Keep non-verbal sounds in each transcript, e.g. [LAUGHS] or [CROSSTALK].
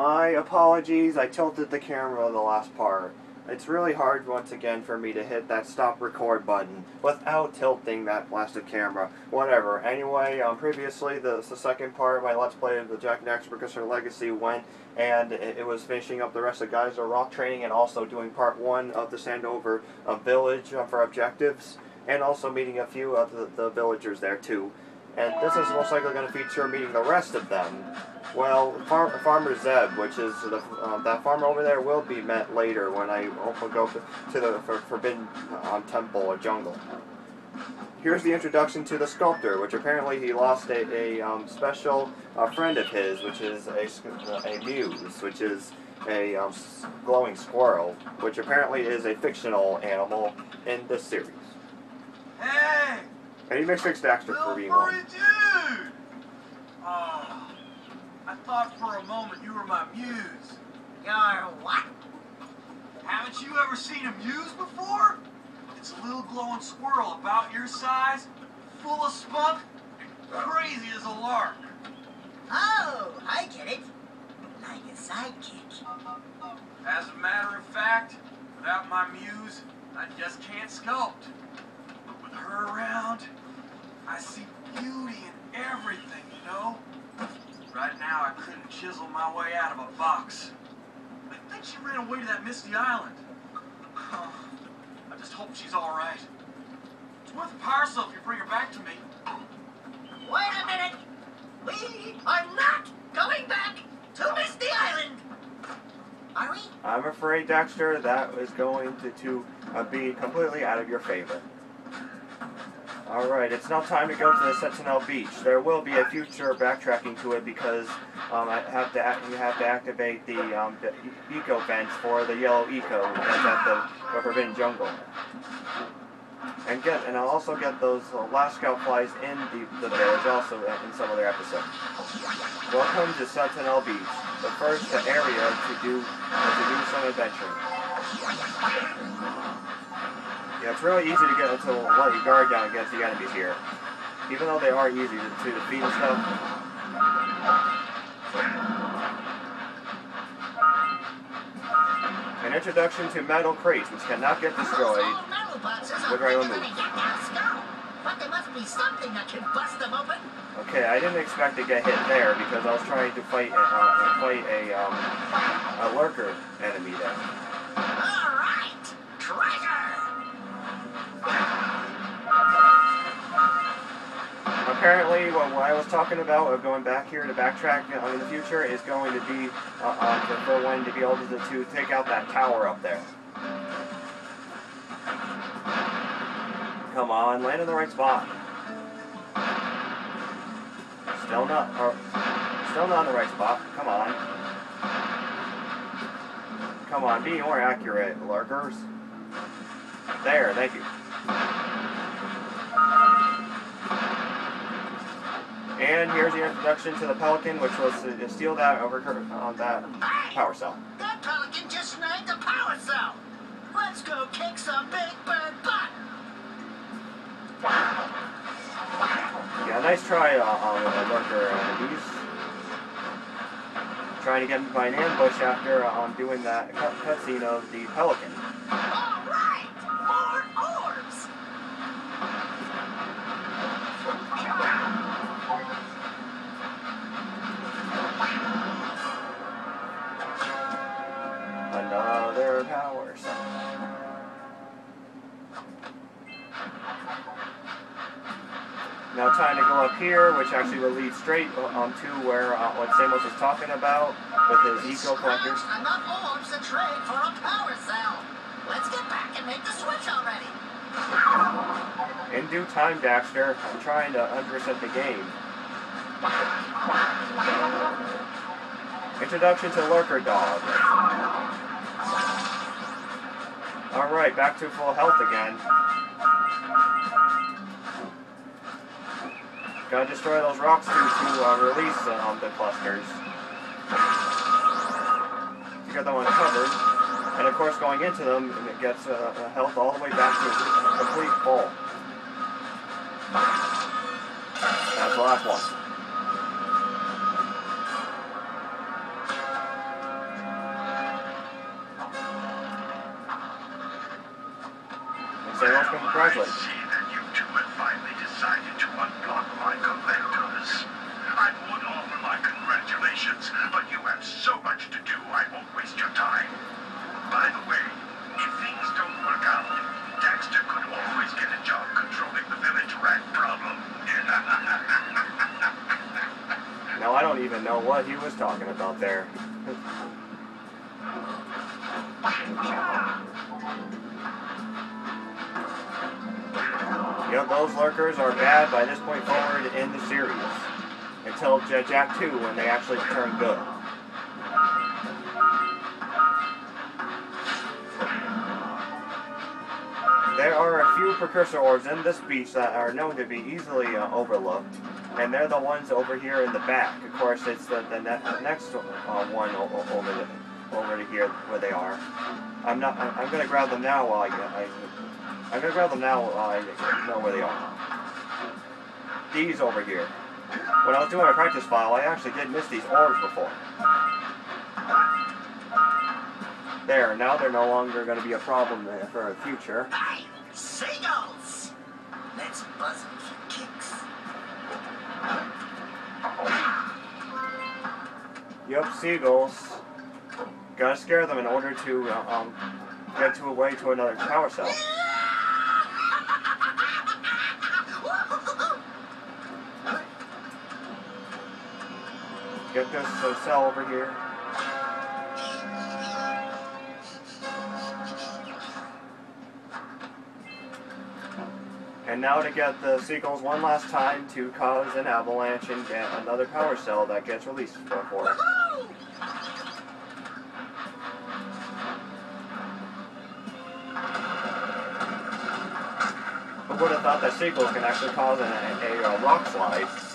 My apologies, I tilted the camera the last part. It's really hard once again for me to hit that stop record button without tilting that blasted camera. Whatever. Anyway, um, previously the, the second part of my Let's Play of the Jak and Precursor Legacy went and it, it, was finishing up the rest of Geyser Rock training and also doing part one of the Sandover uh, Village uh, for objectives and also meeting a few of the, the villagers there too. And this is most likely going to feature meeting the rest of them. Well, Far Farmer Zeb, which is the, uh, that farmer over there, will be met later when I go to the for, Forbidden uh, Temple or Jungle. Here's the introduction to the sculptor, which apparently he lost a, a um, special uh, friend of his, which is a, a muse, which is a um, glowing squirrel, which apparently is a fictional animal in this series. Hey! And he makes fix Daxter for being one. I thought for a moment you were my muse. Your what? Haven't you ever seen a muse before? It's a little glowing squirrel about your size, full of spunk, and crazy as a lark. Oh, I get it. Like a sidekick. As a matter of fact, without my muse, I just can't sculpt. But with her around, I see beauty in everything, you know? Right now, I couldn't chisel my way out of a box. I think she ran away to that misty island. [SIGHS] I just hope she's all right. It's worth a power cell if you bring her back to me. Wait a minute! We are not going back to Misty Island! Are we? I'm afraid, Daxter, that is going to, to uh, be completely out of your favor. Alright, it's now time to go to the Sentinel Beach. There will be a future backtracking to it because um, I have to you have to activate the, um, the eco vent for the yellow eco that's at the Forbidden Jungle. And get and I'll also get those uh, last scout flies in the, the village also in some other episodes. Welcome to Sentinel Beach, the first area to do uh, to do some adventuring. Yeah, it's really easy to get to let your guard down against the enemies here. Even though they are easy to, to defeat and stuff. An introduction to metal crates, which cannot get destroyed with regular moves. But there must be something that can bust them open. Okay, I didn't expect to get hit there because I was trying to fight uh, fight a um, a lurker enemy there. Apparently, what, I was talking about of going back here to backtrack in the future is going to be uh, uh, for, when to be able to, to take out that tower up there. Come on, land in the right spot. Still not, or, still not in the right spot. Come on. Come on, be more accurate, lurkers. There, thank you. And here's the introduction to the Pelican, which was to steal that over on that power cell. That Pelican just snagged the power cell. Let's go kick some big bird butt. Yeah, nice try uh, on uh, lurker enemies. Trying to get me by an ambush after on doing that cutscene of the Pelican. Now time to go up here, which actually will lead straight um, to where uh, what Samos is talking about with his eco collectors. enough orbs to trade for a power cell. Let's get back and make the switch already. In due time, Daxter. I'm trying to underset the game. Introduction to Lurker Dog. Alright, back to full health again. Gotta destroy those rocks to, uh, release uh, the clusters. You got that one covered. And of course, going into them, it gets uh, health all the way back to a complete full. That's the last one. And say, so let's unblock my collectors. I would offer my congratulations, but you have so much to do, I won't waste your time. By the way, if things don't work out, Daxter could always get a job controlling the village rat problem. [LAUGHS] Now I don't even know what he was talking about there. [LAUGHS] Yep, those lurkers are bad by this point forward in the series. Until Jak 2 when they actually turn good. There are a few precursor orbs in this beach that are known to be easily uh, overlooked, and they're the ones over here in the back. Of course, it's the, the, ne- the next uh, one over the, over to here where they are. I'm not. I'm, I'm gonna grab them now while I, I. I'm gonna grab them now while I know where they are. These over here. When I was doing my practice file, I actually did miss these orbs before. There, now they're no longer going to be a problem uh, for a future. Hey, seagulls! Let's buzz them for kicks. Yep, seagulls. Gotta scare them in order to uh, um, get to a way to another tower cell. Get this uh, cell over here. And now to get the seagulls one last time to cause an avalanche and get another power cell that gets released for for. Who would have thought that seagulls can actually cause a, a, a rock slide?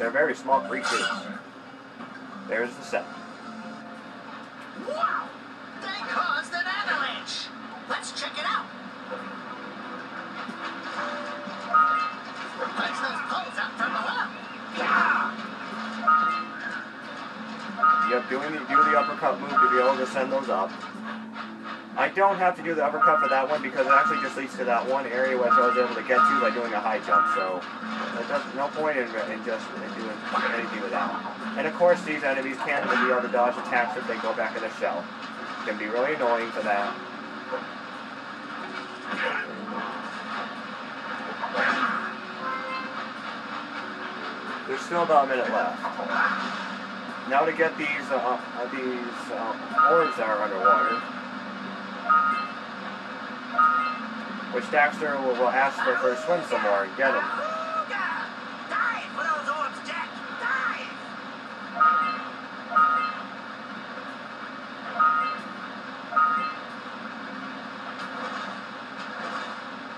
They're very small creatures. There's the set. Wow! They caused an avalanche! Let's check it out! Punch those poles out from below! Yep, doing the, do the uppercut move to be able to send those up. I don't have to do the uppercut for that one because it actually just leads to that one area which I was able to get to by doing a high jump. So there's no point in, in just doing anything with that. And of course, these enemies can't be able to dodge attacks if they go back in the shell. It can be really annoying for that. There's still about a minute left. Now to get these uh, uh, these uh, orbs that are underwater, which Daxter will, will ask for for a swim some more and get him.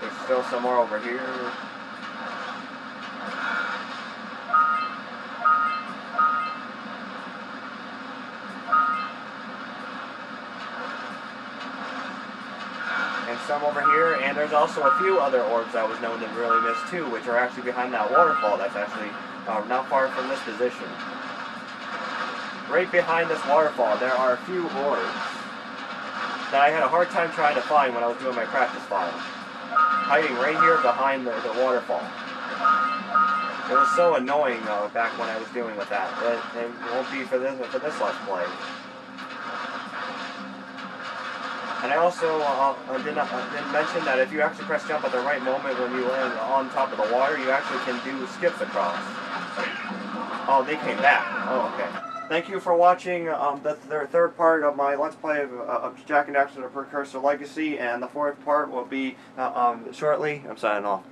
There's still some more over here. Some over here, and there's also a few other orbs I was known to really miss too, which are actually behind that waterfall that's actually uh, not far from this position. Right behind this waterfall, there are a few orbs that I had a hard time trying to find when I was doing my practice file hiding right here behind the, the waterfall. It was so annoying uh, back when I was dealing with that. It, won't be for this for this let's play. And I also uh, did not, uh, didn't mention that if you actually press jump at the right moment when you land on top of the water, you actually can do skips across. Oh, they came back. Oh, okay. Thank you for watching um, the th third part of my Let's Play of, uh, of Jak and Daxter the Precursor Legacy, and the fourth part will be uh, um, shortly. I'm signing off.